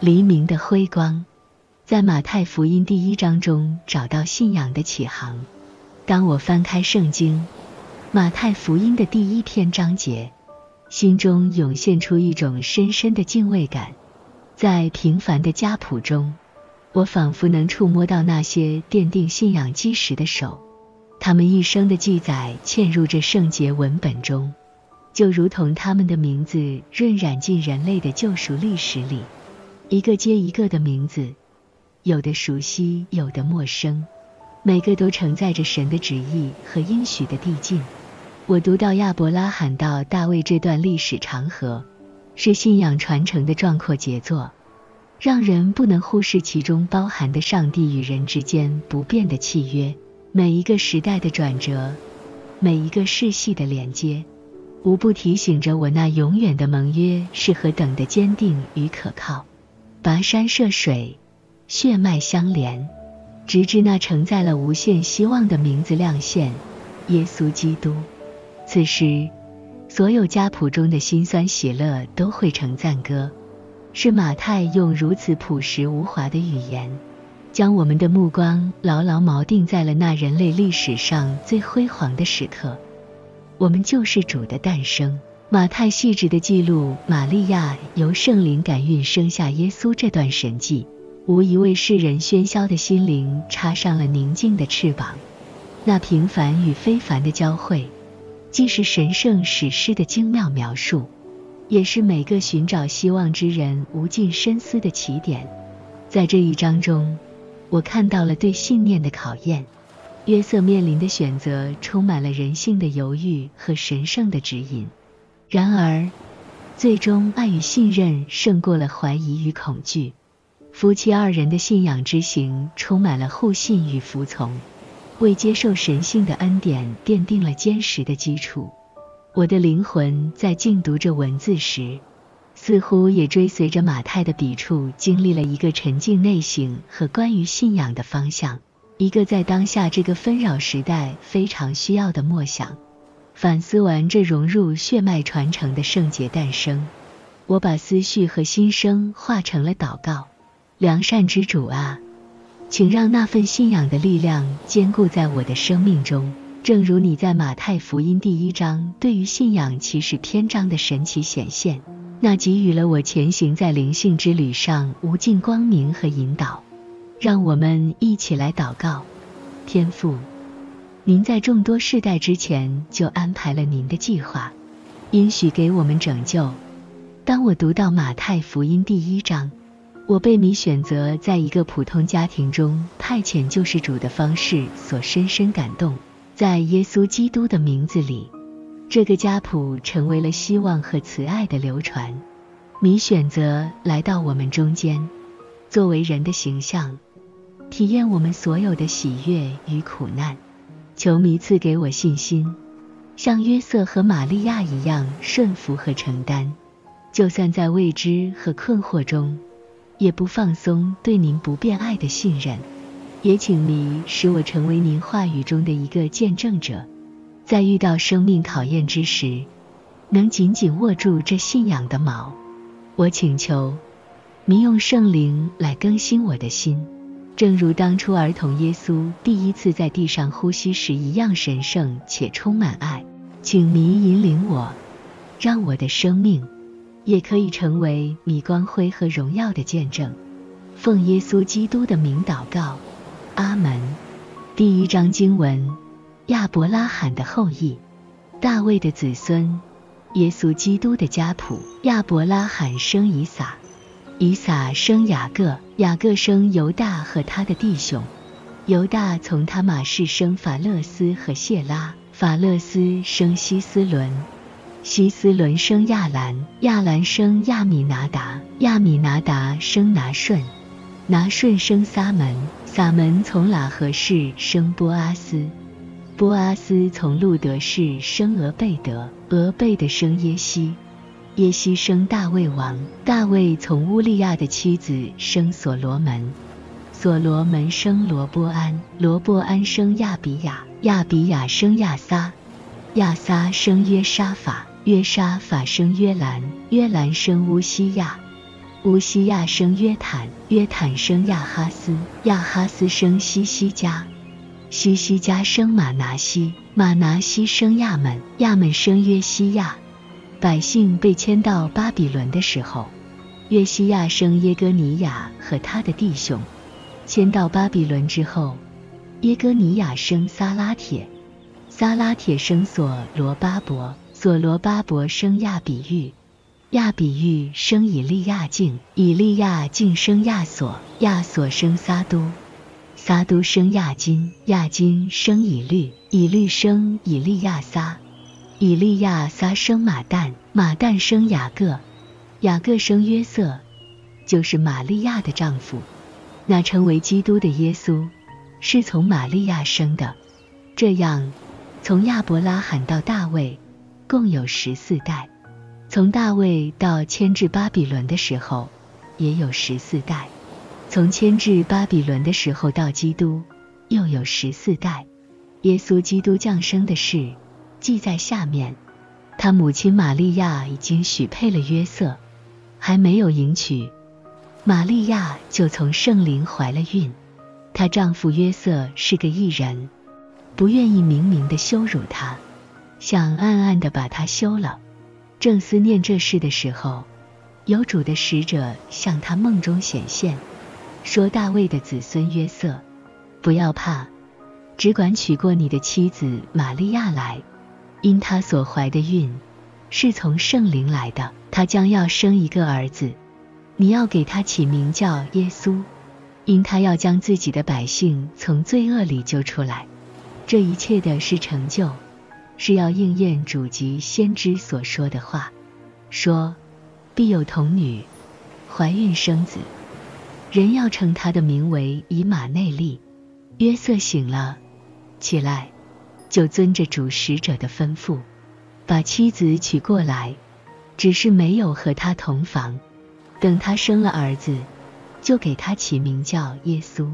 黎明的辉光，在马太福音第一章中找到信仰的启航。当我翻开圣经，马太福音的第一篇章节，心中涌现出一种深深的敬畏感。在平凡的家谱中，我仿佛能触摸到那些奠定信仰基石的手，他们一生的记载嵌入这圣洁文本中，就如同他们的名字润染进人类的救赎历史里。一个接一个的名字，有的熟悉，有的陌生，每个都承载着神的旨意和应许的递进。我读到亚伯拉罕到大卫这段历史长河，是信仰传承的壮阔杰作，让人不能忽视其中包含的上帝与人之间不变的契约。每一个时代的转折，每一个世系的连接，无不提醒着我那永远的盟约是何等的坚定与可靠。跋山涉水，血脉相连，直至那承载了无限希望的名字亮现——耶稣基督。此时，所有家谱中的辛酸喜乐都汇成赞歌。是马太用如此朴实无华的语言，将我们的目光牢牢锚定在了那人类历史上最辉煌的时刻——我们救世主的诞生。马太细致地记录玛利亚由圣灵感孕生下耶稣这段神迹，无疑为世人喧嚣的心灵插上了宁静的翅膀。那平凡与非凡的交汇，既是神圣史诗的精妙描述，也是每个寻找希望之人无尽深思的起点。在这一章中，我看到了对信念的考验。约瑟面临的选择充满了人性的犹豫和神圣的指引。然而，最终爱与信任胜过了怀疑与恐惧。夫妻二人的信仰之行充满了互信与服从，为接受神性的恩典奠定了坚实的基础。我的灵魂在静读着文字时，似乎也追随着马太的笔触，经历了一个沉静内省和关于信仰的方向，一个在当下这个纷扰时代非常需要的默想。反思完这融入血脉传承的圣洁诞生，我把思绪和心声化成了祷告。良善之主啊，请让那份信仰的力量坚固在我的生命中，正如你在马太福音第一章对于信仰启示篇章的神奇显现，那给予了我前行在灵性之旅上无尽光明和引导。让我们一起来祷告，天父。您在众多世代之前就安排了您的计划，应许给我们拯救。当我读到马太福音第一章，我被你选择在一个普通家庭中派遣救世主的方式所深深感动。在耶稣基督的名字里，这个家谱成为了希望和慈爱的流传。你选择来到我们中间，作为人的形象，体验我们所有的喜悦与苦难。求弥赐给我信心，像约瑟和玛利亚一样顺服和承担，就算在未知和困惑中，也不放松对您不变爱的信任。也请你使我成为您话语中的一个见证者，在遇到生命考验之时，能紧紧握住这信仰的锚。我请求您用圣灵来更新我的心。正如当初儿童耶稣第一次在地上呼吸时一样神圣且充满爱，请您引领我，让我的生命也可以成为你光辉和荣耀的见证。奉耶稣基督的名祷告，阿门。第一章经文：亚伯拉罕的后裔，大卫的子孙，耶稣基督的家谱。亚伯拉罕生以撒。以撒生雅各，雅各生犹大和他的弟兄。犹大从他马氏生法勒斯和谢拉，法勒斯生希斯伦，希斯伦生亚兰，亚兰生亚米拿达，亚米拿达生拿顺，拿顺生撒门，撒门从喇合氏生波阿斯，波阿斯从路德氏生俄贝德，俄贝德生耶西。耶西生大卫王，大卫从乌利亚的妻子生所罗门，所罗门生罗波安，罗波安生亚比亚，亚比亚生亚撒，亚撒生约沙法，约沙法生约兰，约兰生乌西亚，乌西亚生约坦，约坦生亚哈斯，亚哈斯生西西家，西西家生马拿西，马拿西生亚门，亚门生约西亚。百姓被迁到巴比伦的时候，约西亚生耶哥尼亚和他的弟兄。迁到巴比伦之后，耶哥尼亚生撒拉铁，撒拉铁生所罗巴伯，所罗巴伯生亚比玉。亚比玉生以利亚敬，以利亚敬生亚索，亚索生撒都，撒都生亚金，亚金生以律，以律生以利亚撒，以利亚撒生马旦，马旦生雅各，雅各生约瑟，就是玛利亚的丈夫。那称为基督的耶稣，是从玛利亚生的。这样，从亚伯拉罕到大卫，共有十四代。从大卫到迁至巴比伦的时候，也有十四代；从迁至巴比伦的时候到基督，又有十四代。耶稣基督降生的事记在下面。他母亲玛利亚已经许配了约瑟，还没有迎娶，玛利亚就从圣灵怀了孕。她丈夫约瑟是个异人，不愿意明明的羞辱她，想暗暗的把她休了。正思念这事的时候，有主的使者向他梦中显现，说：“大卫的子孙约瑟，不要怕，只管娶过你的妻子玛利亚来，因她所怀的孕是从圣灵来的，她将要生一个儿子，你要给他起名叫耶稣，因他要将自己的百姓从罪恶里救出来。这一切的是成就。”是要应验主及先知所说的话，说必有童女怀孕生子，人要称他的名为以马内利。约瑟醒了，起来，就遵着主使者的吩咐，把妻子娶过来，只是没有和他同房。等他生了儿子，就给他起名叫耶稣。